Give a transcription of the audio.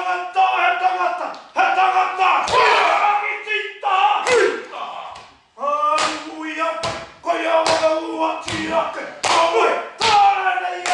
tangata, he tangata, he tangata! Aki tita! Ai muia, koia wala ua tiake! Aui, tāre nei